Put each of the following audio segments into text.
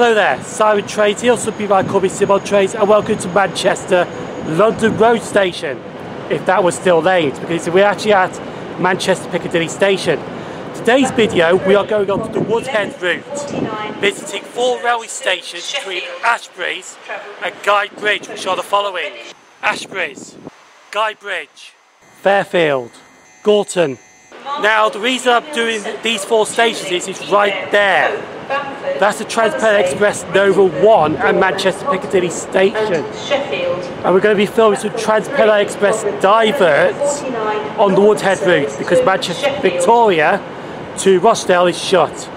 Hello there, Simon here, some people might call Sim0nTrains, and welcome to Manchester London Road Station, if that was still named, because we're actually at Manchester Piccadilly Station. Today's video, we are going on to the Woodhead route, visiting four railway stations between Ashburys and Guide Bridge, which are the following. Ashburys, Guide Bridge, Fairfield, Gorton. Now, the reason I'm doing these four stations is it's right there. That's the TransPennine Express Nova 1 at Manchester Piccadilly Station. And we're going to be filming some TransPennine Express diverts on the Woodhead route because Manchester Victoria to Rochdale is shut.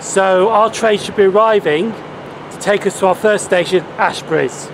So our train should be arriving to take us to our first station, Ashburys.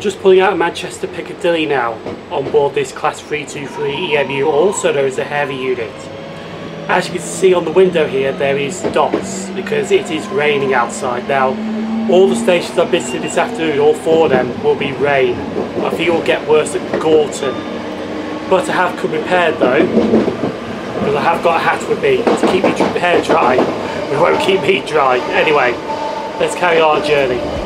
I'm just pulling out of Manchester Piccadilly now on board this Class 323 EMU, also known as a heavy unit. As you can see on the window here, there is dots because it is raining outside. Now, all the stations I've visited this afternoon, all four of them, will be rain. I think it will get worse at Gorton. But I have come prepared though, because I have got a hat with me to keep my hair dry. It won't keep me dry. Anyway, let's carry on our journey.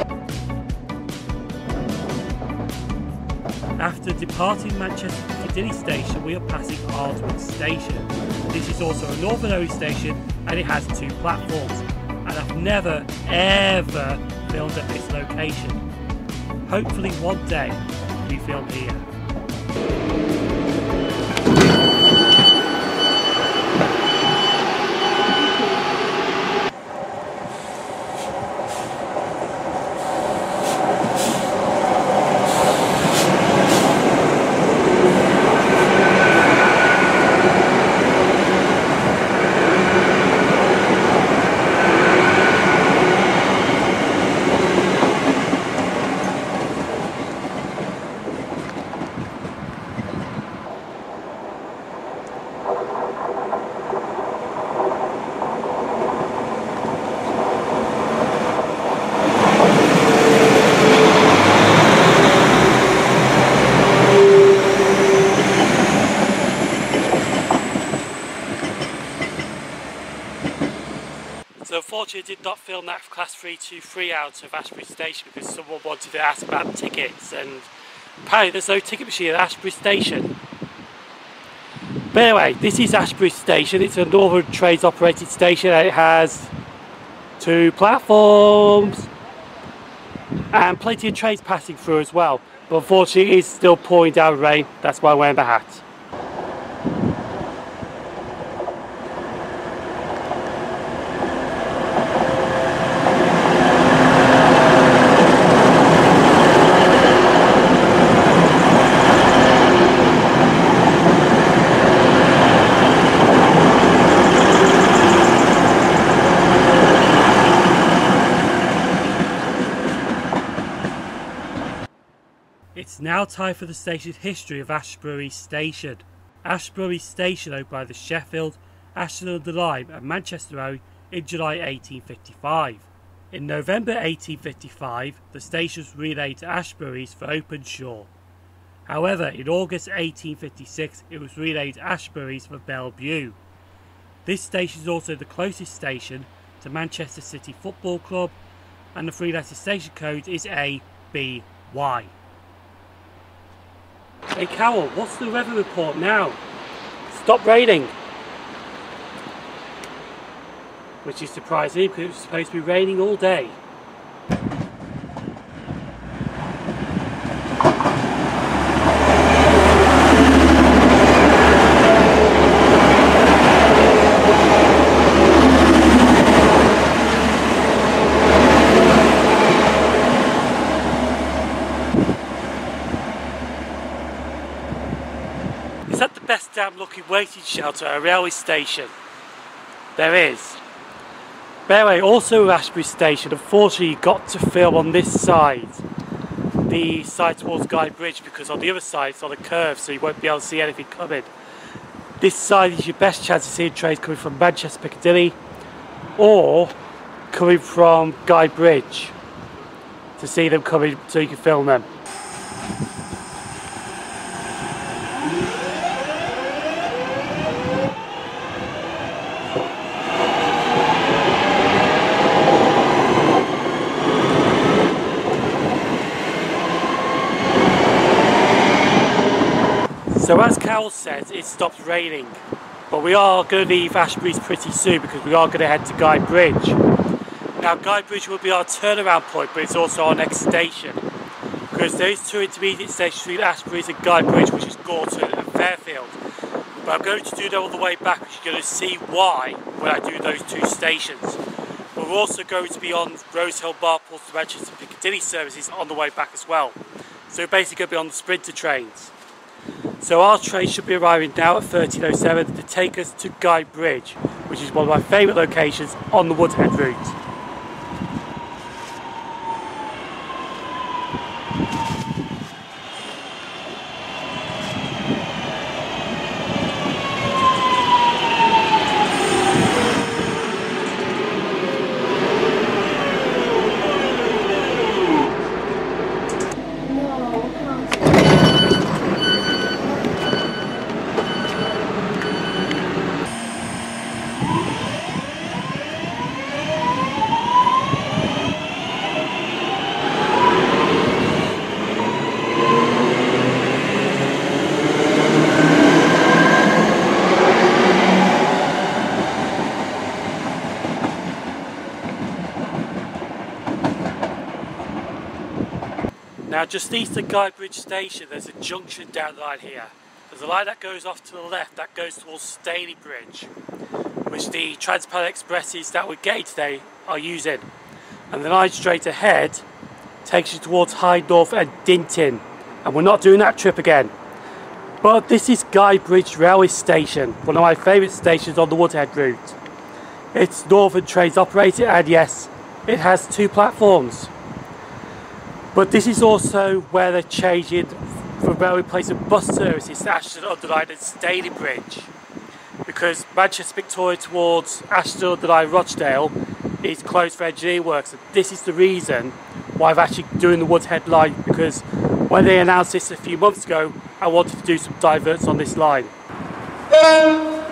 Departing Manchester Piccadilly station, we are passing Ardwick station. This is also a Northern Early station and it has two platforms. And I've never, ever filmed at this location. Hopefully one day we film here. So unfortunately I did not film that class 323 out of Ashburys Station because someone wanted to ask about tickets and apparently there's no ticket machine at Ashburys Station. But anyway, this is Ashburys Station. It's a Northern Trains operated station and it has two platforms and plenty of trains passing through as well. But unfortunately it is still pouring down rain, that's why I'm wearing the hat. It's now time for the station's history of Ashburys Station. Ashbury Station opened by the Sheffield, Ashton under Lyne and Manchester Railway in July 1855. In November 1855, the station was renamed to Ashburys for Openshaw. However, in August 1856, it was renamed Ashburys for Bellevue. This station is also the closest station to Manchester City Football Club and the three letter station code is ABY. Hey Carol, what's the weather report now? Stop raining. Which is surprising because it's supposed to be raining all day. Is that the best damn looking waiting shelter at a railway station? There is. By the way, also Ashburys Station, unfortunately got to film on this side. The side towards Guide Bridge because on the other side it's on a curve so you won't be able to see anything coming. This side is your best chance of seeing trains coming from Manchester Piccadilly or coming from Guide Bridge to see them coming so you can film them. So as Carol says, it stops raining. But we are going to leave Ashburys pretty soon because we are going to head to Guide Bridge. Now Guide Bridge will be our turnaround point, but it's also our next station. Because there is two intermediate stations between Ashburys and Guide Bridge, which is Gorton and Fairfield. But I'm going to do that all the way back, which you're going to see why when I do those two stations. We're also going to be on Rosehill Marple to Manchester Piccadilly services on the way back as well. So we're basically going to be on the Sprinter trains. So our train should be arriving now at 1307 to take us to Guide Bridge, which is one of my favourite locations on the Woodhead route. Now just east of Guide Bridge Station there's a junction down the line here. There's a line that goes off to the left that goes towards Stalybridge which the TransPennine Expresses that we're getting today are using. And the line straight ahead takes you towards Hyde North and Denton and we're not doing that trip again. But this is Guide Bridge Railway Station, one of my favourite stations on the Woodhead route. It's Northern Trains operated and yes, it has two platforms. But this is also where they're changing from railway place and bus services to Ashton-under-Lyne and Stalybridge. Because Manchester Victoria towards Ashton-under-Lyne Rochdale is closed for engineering works. And this is the reason why I'm actually doing the Woodhead line because when they announced this a few months ago, I wanted to do some diverts on this line. Um,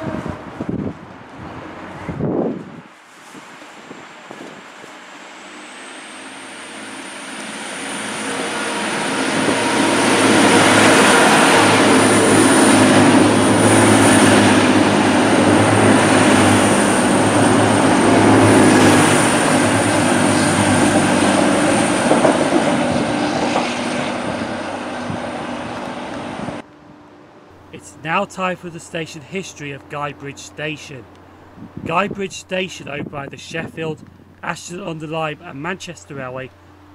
It's now time for the station history of Guide Bridge Station. Guide Bridge Station opened by the Sheffield, Ashton under Lyne and Manchester Railway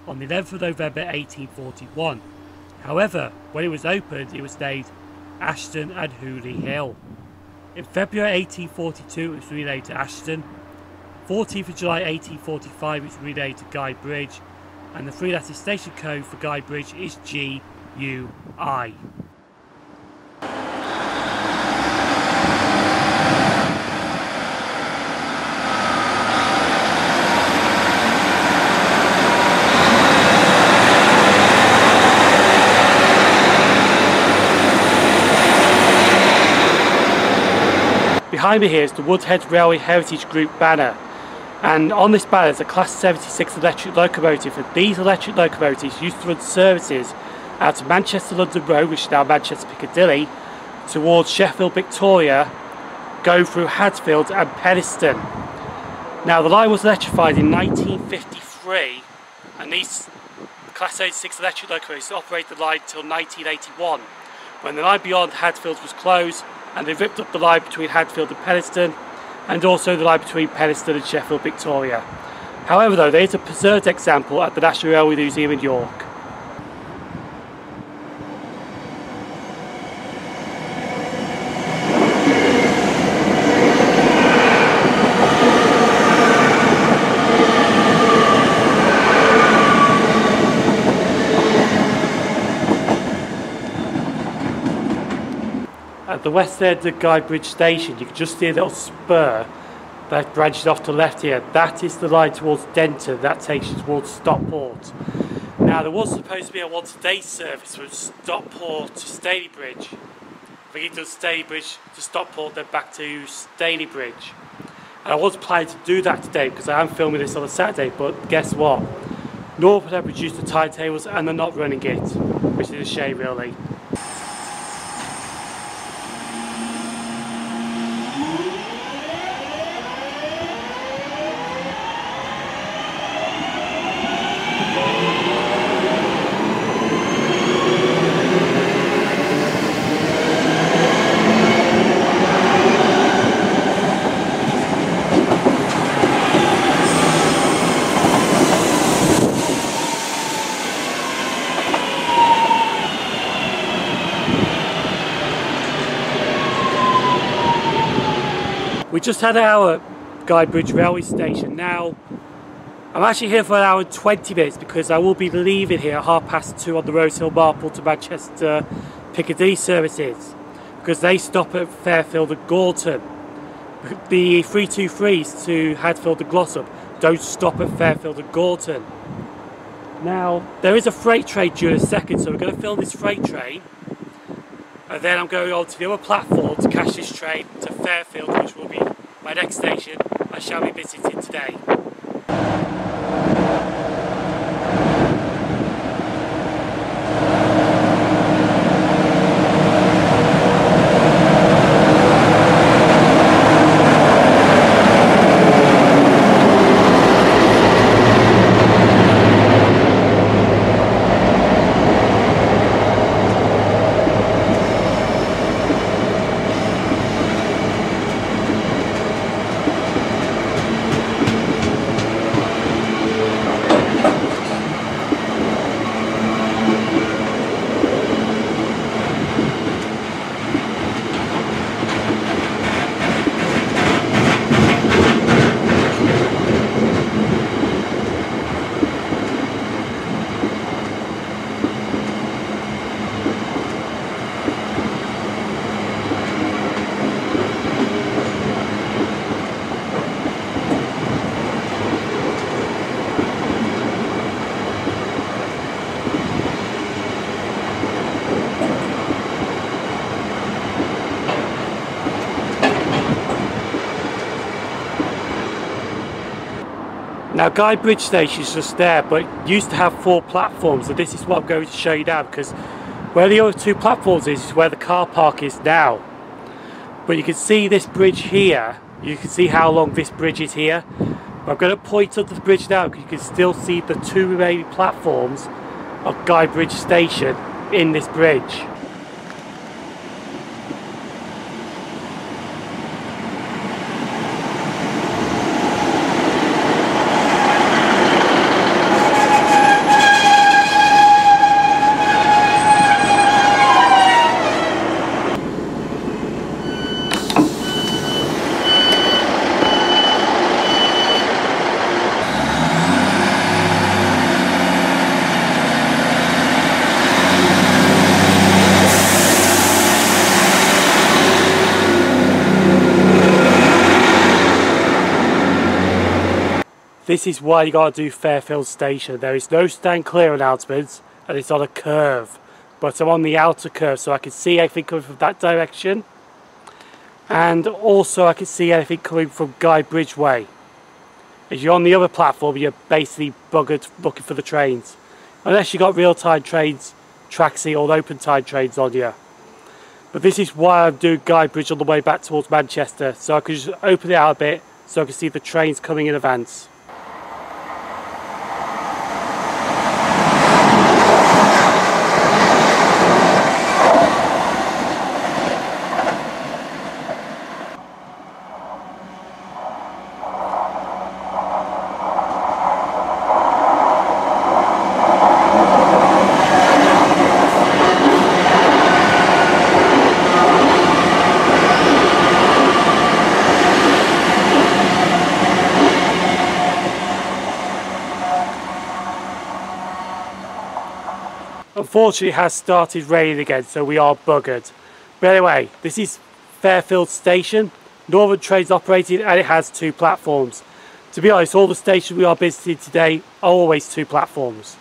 on the 11th of November 1841. However, when it was opened it was named Ashton and Hooley Hill. In February 1842 it was renamed to Ashton, 14th of July 1845 it was renamed to Guide Bridge and the three letter station code for Guide Bridge is GUI. Behind me here is the Woodhead Railway Heritage Group banner and on this banner is a Class 76 electric locomotive and these electric locomotives used to run services out of Manchester London Road which is now Manchester Piccadilly towards Sheffield Victoria go through Hadfield and Penistone. Now the line was electrified in 1953 and these Class 86 electric locomotives operated the line until 1981 when the line beyond Hadfield was closed and they ripped up the line between Hadfield and Penistone and also the line between Penistone and Sheffield Victoria. However though, there is a preserved example at the National Railway Museum in York. The west end of Guidebridge Station, you can just see a little spur that branches off to left here. That is the line towards Denton. That takes you towards Stockport. Now, there was supposed to be a once-a-day service from Stockport to Stalybridge. I think it Stalybridge to Stockport, then back to Stalybridge. And I was planning to do that today because I am filming this on a Saturday, but guess what? Northern have reduced the timetables and they're not running it, which is a shame really. Just had our Guidebridge railway station. Now, I'm actually here for an hour and 20 minutes because I will be leaving here at half past two on the Rosehill Marple to Manchester Piccadilly services because they stop at Fairfield and Gorton. The 323s to Hadfield and Glossop don't stop at Fairfield and Gorton. Now, there is a freight train due in a second, so we're going to fill this freight train and then I'm going on to the other platform to catch this train to Fairfield which will be my next station I shall be visiting today. Now Bridge Station is just there but used to have four platforms and this is what I'm going to show you now because where the other two platforms is, is where the car park is now. But you can see this bridge here, you can see how long this bridge is here. But I'm going to point up the bridge now because you can still see the two remaining platforms of Guide Bridge Station in this bridge. This is why you gotta do Fairfield Station. There is no stand clear announcements and it's on a curve. But I'm on the outer curve so I can see everything coming from that direction. and also I can see anything coming from Guidebridge Way. As you're on the other platform, you're basically buggered looking for the trains. Unless you've got real-time trains, Traksy or open-time trains on you. But this is why I'm doing Guide Bridge on the way back towards Manchester, so I can just open it out a bit so I can see the trains coming in advance. Unfortunately, it has started raining again, so we are buggered. But anyway, this is Fairfield Station. Northern Trains operated and it has two platforms. To be honest, all the stations we are visiting today are always two platforms.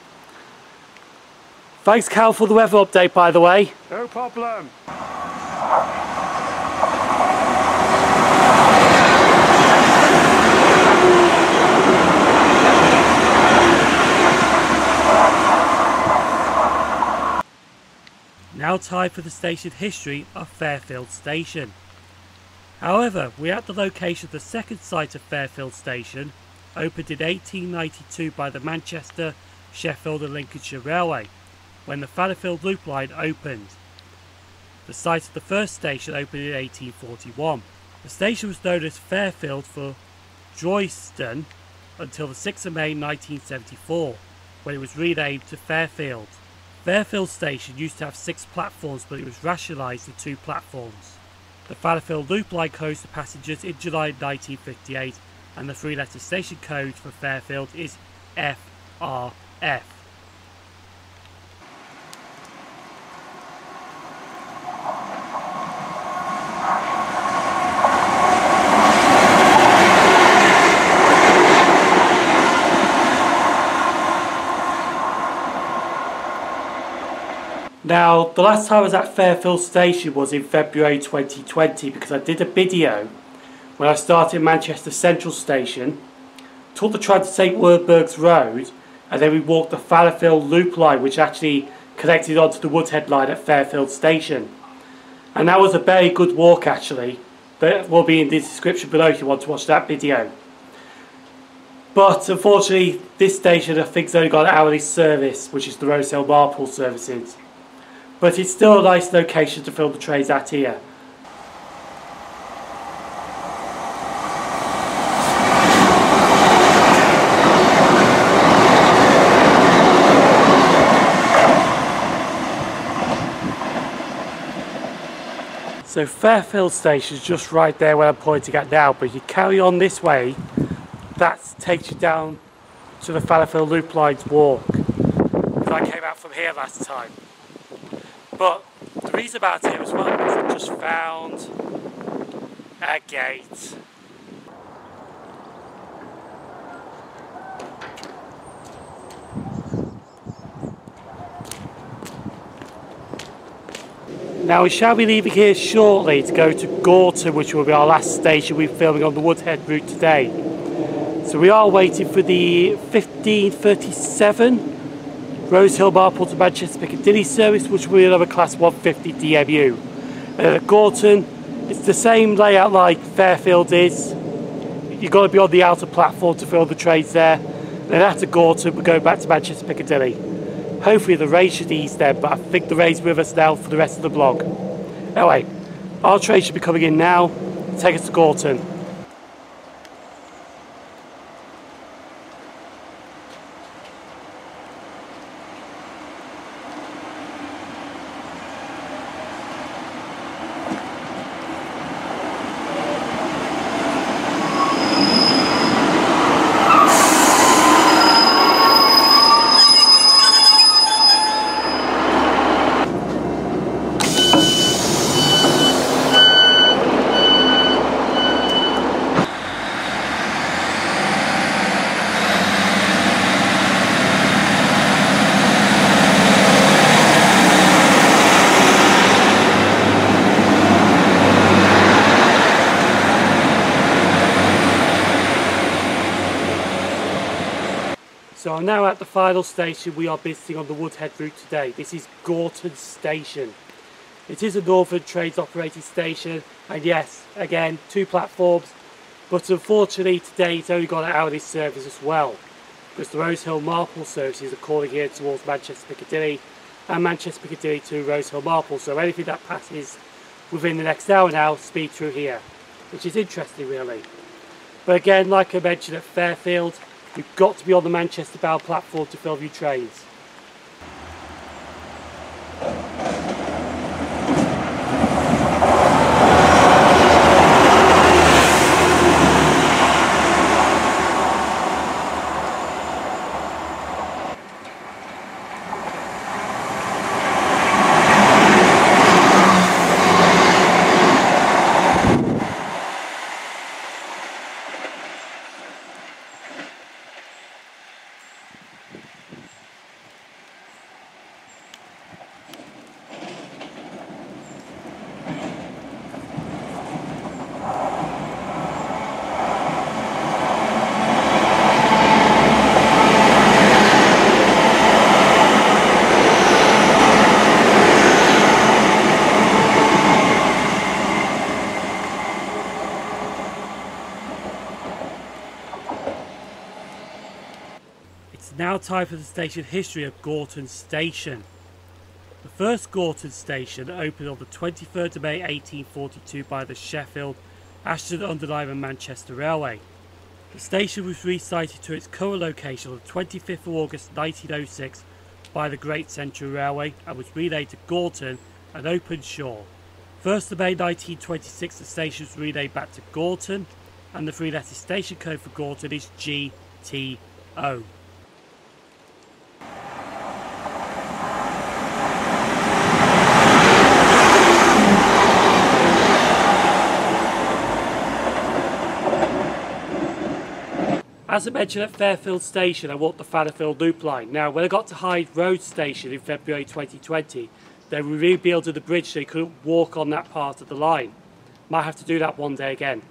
Thanks Cal for the weather update by the way. No problem. Now time for the station history of Fairfield Station. However, we're at the location of the second site of Fairfield Station, opened in 1892 by the Manchester, Sheffield and Lincolnshire Railway, when the Fallowfield Loop Line opened. The site of the first station opened in 1841. The station was known as Fairfield for Droylsden until the 6th of May 1974, when it was renamed to Fairfield. Fairfield Station used to have six platforms but it was rationalised to two platforms. The Fallowfield Loop Line closed to passengers in July 1958 and the three-letter station code for Fairfield is FRF. Now, the last time I was at Fairfield Station was in February 2020 because I did a video when I started Manchester Central Station, took the train to St Werburgh's Road, and then we walked the Fallowfield Loop Line, which actually connected onto the Woodhead Line at Fairfield Station. And that was a very good walk actually. That will be in the description below if you want to watch that video. But unfortunately, this station I think's only got hourly service, which is the Rosehill Marple services but it's still a nice location to fill the trays at here. So Fairfield Station is just right there where I'm pointing at now, but if you carry on this way, that takes you down to the Fallowfield Loop Lines walk. Because I came out from here last time. But the reason about it as well is I just found a gate. Now we shall be leaving here shortly to go to Gorton which will be our last station we're filming on the Woodhead route today. So we are waiting for the 1537 Rosehill Marple to Manchester Piccadilly service, which will be another Class 150 DMU. At uh, Gorton, it's the same layout like Fairfield is. You've got to be on the outer platform to fill the trains there. Then after Gorton, we're going back to Manchester Piccadilly. Hopefully the rain should ease then, but I think the rain's with us now for the rest of the vlog. Anyway, our train should be coming in now. Take us to Gorton. Now I'm now at the final station we are visiting on the Woodhead route today. This is Gorton Station. It is a Northern Trains operated station and yes, again, two platforms, but unfortunately today it's only got an hourly service as well because the Rosehill Marple services are calling here towards Manchester Piccadilly and Manchester Piccadilly to Rosehill Marple so anything that passes within the next hour now speed through here which is interesting really. But again, like I mentioned at Fairfield, you've got to be on the Manchester bound platform to fill your trains. now time for the station history of Gorton Station. The first Gorton Station opened on the 23rd of May 1842 by the Sheffield, Ashton under and Manchester Railway. The station was resited to its current location on the 25th of August 1906 by the Great Central Railway and was renamed to Gorton and Openshaw. 1st of May 1926 the station was renamed back to Gorton and the three letter station code for Gorton is GTO. As I mentioned at Fairfield Station, I walked the Fallowfield Loop line. Now, when I got to Hyde Road Station in February 2020, they rebuilt the bridge so you couldn't walk on that part of the line. Might have to do that one day again.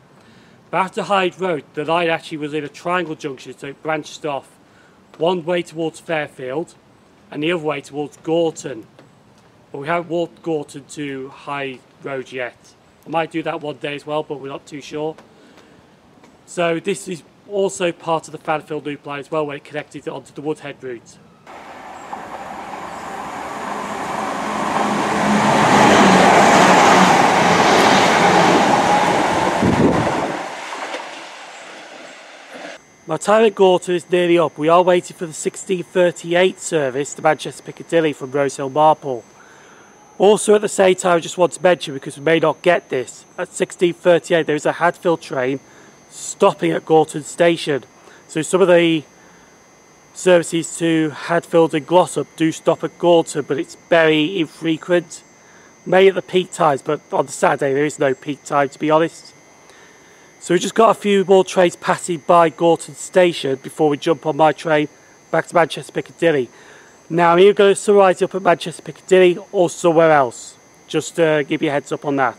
But after Hyde Road, the line actually was in a triangle junction, so it branched off one way towards Fairfield and the other way towards Gorton. But we haven't walked Gorton to Hyde Road yet. I might do that one day as well, but we're not too sure. So this is also part of the Fallowfield Loop line as well when it connected onto the Woodhead route. My time at Gorton is nearly up. We are waiting for the 1638 service to Manchester Piccadilly from Rosehill Marple. Also at the same time I just want to mention because we may not get this, at 1638 there is a Hadfield train stopping at Gorton Station. So some of the services to Hadfield and Glossop do stop at Gorton, but it's very infrequent. May at the peak times, but on the Saturday there is no peak time to be honest. So we've just got a few more trains passing by Gorton Station before we jump on my train back to Manchester Piccadilly. Now I'm either going to sunrise up at Manchester Piccadilly or somewhere else. Just to give you a heads up on that.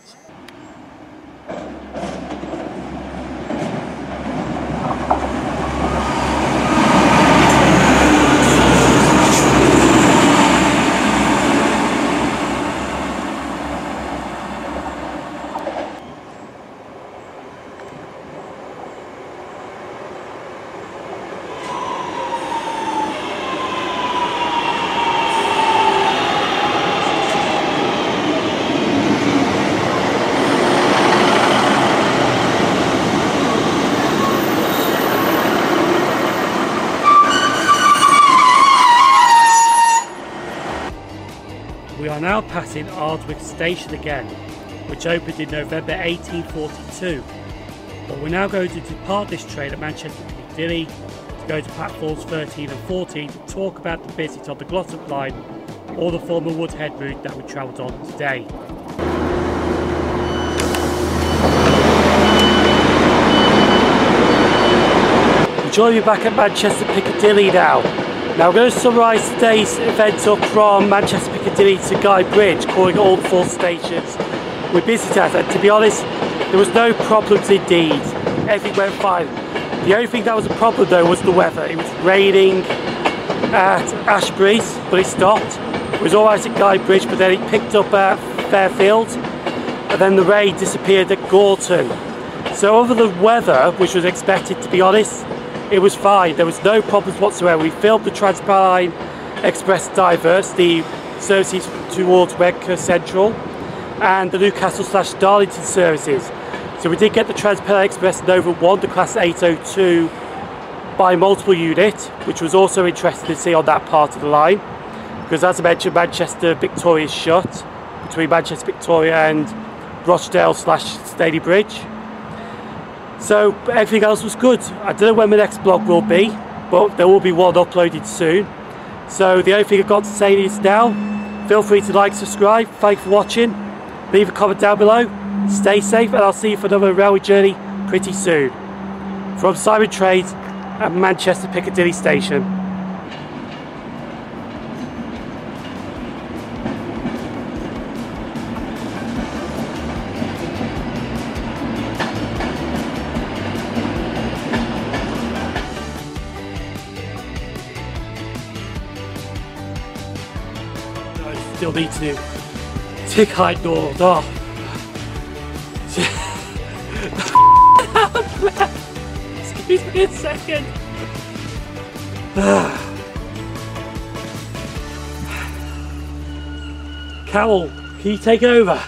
We are now passing Ardwick Station again, which opened in November 1842. But we're now going to depart this train at Manchester Piccadilly to go to platforms 13 and 14 to talk about the visit on the Glossop line or the former Woodhead route that we travelled on today. Join me back at Manchester Piccadilly now. Now we're going to summarise today's event up from Manchester Piccadilly to Guide Bridge, calling all four stations we visited at. And to be honest, there was no problems indeed. Everything went fine. The only thing that was a problem though was the weather. It was raining at Ashburys, but it stopped. It was alright at Guide Bridge, but then it picked up at Fairfield, and then the rain disappeared at Gorton. So over the weather, which was expected to be honest, it was fine. There was no problems whatsoever. We filmed the TransPennine Express Diverse, the services towards Redcar Central, and the Newcastle slash Darlington services. So we did get the TransPennine Express Nova 1, the Class 802 by multiple unit, which was also interesting to see on that part of the line. Because as I mentioned, Manchester Victoria is shut between Manchester Victoria and Rochdale slash Stalybridge. So everything else was good. I don't know when my next blog will be, but there will be one uploaded soon. So the only thing I've got to say is now, feel free to like, subscribe, thank you for watching, leave a comment down below, stay safe and I'll see you for another railway journey pretty soon. From Sim0nTrains at Manchester Piccadilly Station. Need to take high doors off. Excuse me a second. Carol, can you take over?